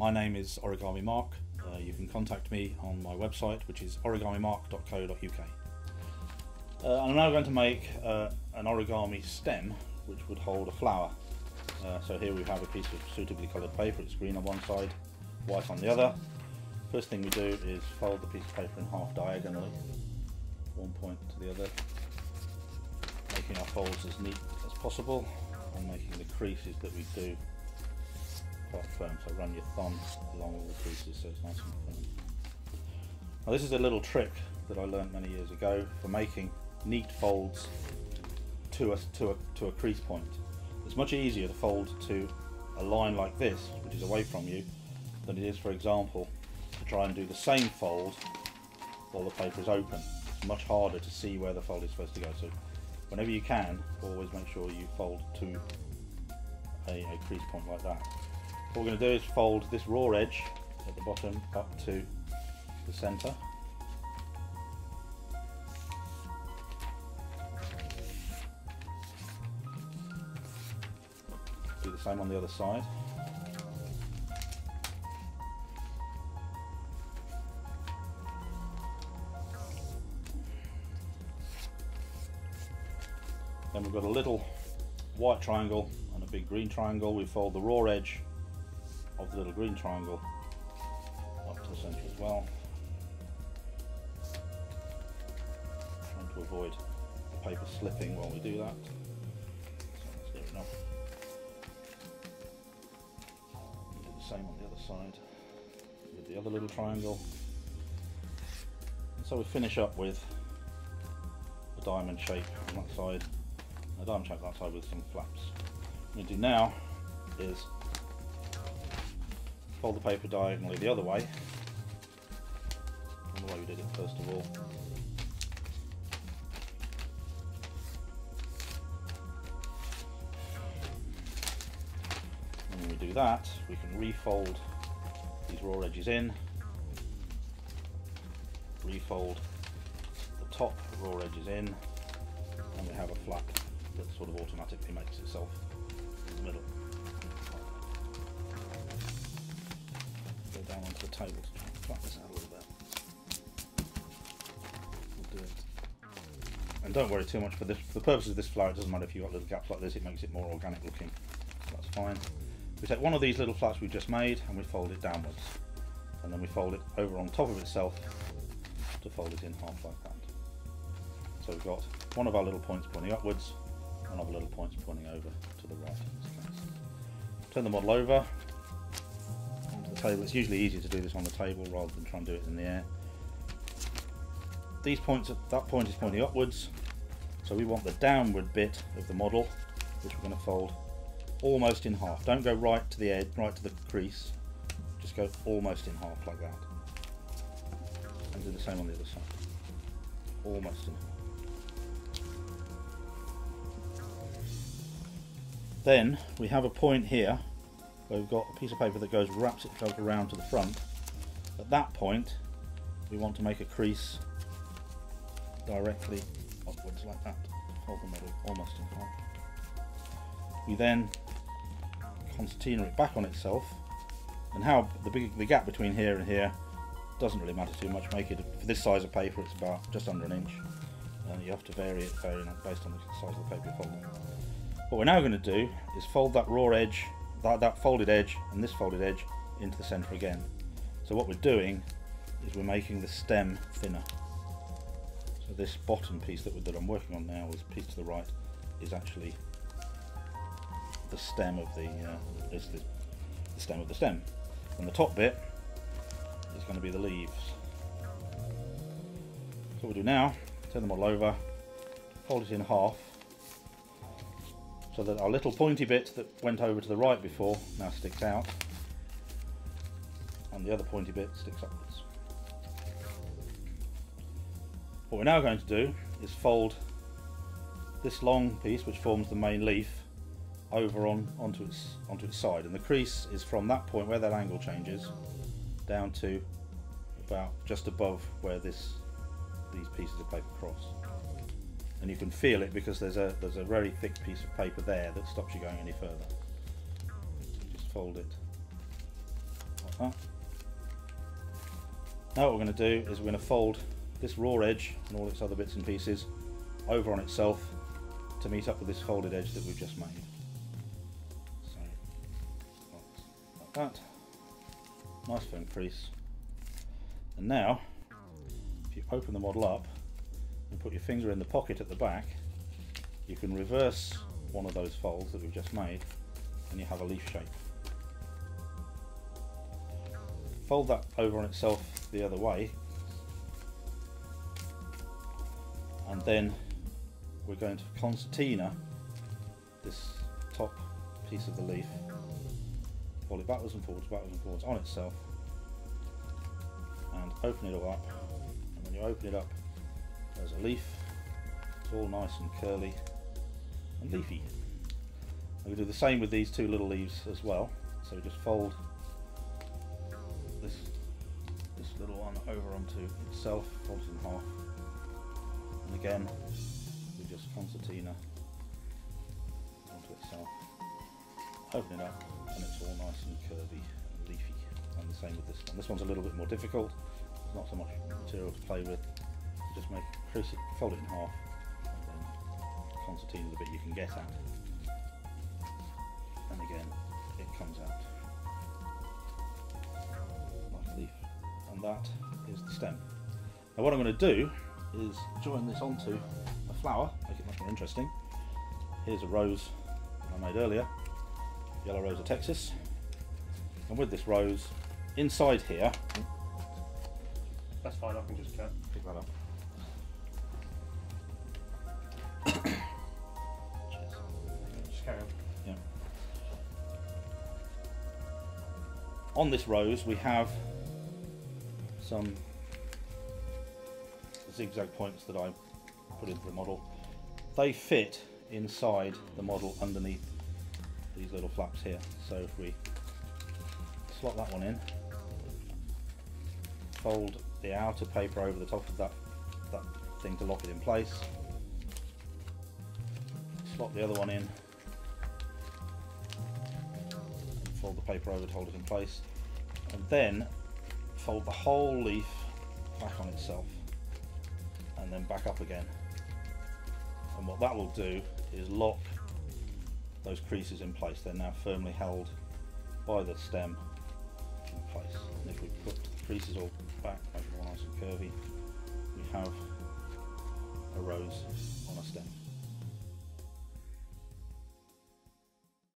My name is Origami Mark. Uh, you can contact me on my website, which is origamimark.co.uk. Uh, I'm now going to make uh, an origami stem, which would hold a flower. Uh, so here we have a piece of suitably coloured paper. It's green on one side, white on the other. First thing we do is fold the piece of paper in half diagonally, one point to the other, making our folds as neat as possible and making the creases that we do quite firm. So run your thumb along all the creases so it's nice and firm. Now this is a little trick that I learned many years ago for making neat folds to a, to a, to a crease point. It's much easier to fold to a line like this, which is away from you, than it is, for example, to try and do the same fold while the paper is open. It's much harder to see where the fold is supposed to go. So whenever you can, always make sure you fold to a, a crease point like that. What we're going to do is fold this raw edge at the bottom up to the centre. Do the same on the other side. Then we've got a little white triangle and a big green triangle. We fold the raw edge of the little green triangle up to the centre as well. Trying to avoid the paper slipping while we do that. So that's enough. do the same on the other side with the other little triangle. And so we finish up with a diamond shape on that side a diamond shape that side with some flaps. What to do now is fold the paper diagonally the other way, the way we did it first of all. And when we do that, we can refold these raw edges in, refold the top raw edges in, and we have a flap that sort of automatically makes itself this out a little bit. We'll do it. And don't worry too much for this. For the purpose of this flower, it doesn't matter if you've got little gaps like this, it makes it more organic looking. So that's fine. We take one of these little flaps we just made and we fold it downwards. And then we fold it over on top of itself to fold it in half like that. So we've got one of our little points pointing upwards, one of the little points pointing over to the right Turn the model over table. It's usually easier to do this on the table rather than try and do it in the air. These points, that point is pointing upwards, so we want the downward bit of the model, which we're going to fold almost in half. Don't go right to the edge, right to the crease. Just go almost in half like that. And do the same on the other side. Almost in half. Then we have a point here where we've got a piece of paper that goes wraps itself around to the front. At that point, we want to make a crease directly upwards like that. Hold the model almost in half. We then concertina it back on itself, and how the big the gap between here and here doesn't really matter too much. Make it for this size of paper, it's about just under an inch, and you have to vary it based on the size of the paper you're folding. What we're now going to do is fold that raw edge, that, that folded edge and this folded edge into the centre again. So what we're doing is we're making the stem thinner. So this bottom piece that, that I'm working on now, this piece to the right, is actually the stem of the, uh, is the, the stem of the stem. And the top bit is going to be the leaves. So what we'll do now, turn the model over, fold it in half, so that our little pointy bit that went over to the right before now sticks out and the other pointy bit sticks upwards. What we're now going to do is fold this long piece which forms the main leaf over on onto its onto its side and the crease is from that point where that angle changes down to about just above where this these pieces of paper cross and you can feel it because there's a there's a very thick piece of paper there that stops you going any further. Just fold it like that. Now what we're going to do is we're going to fold this raw edge and all its other bits and pieces over on itself to meet up with this folded edge that we've just made. So, like that. Nice firm crease. And now, if you open the model up put your finger in the pocket at the back, you can reverse one of those folds that we've just made and you have a leaf shape. Fold that over on itself the other way and then we're going to concertina this top piece of the leaf fold it backwards and forwards, backwards and forwards on itself and open it all up and when you open it up there's a leaf. It's all nice and curly and leafy. And we do the same with these two little leaves as well. So we just fold this this little one over onto itself, folds in half. And again we just concertina onto itself. Open it up and it's all nice and curvy and leafy. And the same with this one. This one's a little bit more difficult. There's not so much material to play with just make it, fold it in half and then concertina the bit you can get at and again it comes out like a leaf and that is the stem. Now what I'm going to do is join this onto a flower, make it much more interesting. Here's a rose I made earlier, Yellow Rose of Texas. And with this rose, inside here, That's fine, I can just cut. pick that up. Just carry on. Yeah. On this rose, we have some zigzag points that I put into the model. They fit inside the model underneath these little flaps here. So if we slot that one in, fold the outer paper over the top of that, that thing to lock it in place, slot the other one in, fold the paper over to hold it in place, and then fold the whole leaf back on itself, and then back up again. And what that will do is lock those creases in place. They're now firmly held by the stem in place. And if we put the creases all back, make it all nice and curvy, we have a rose on a stem.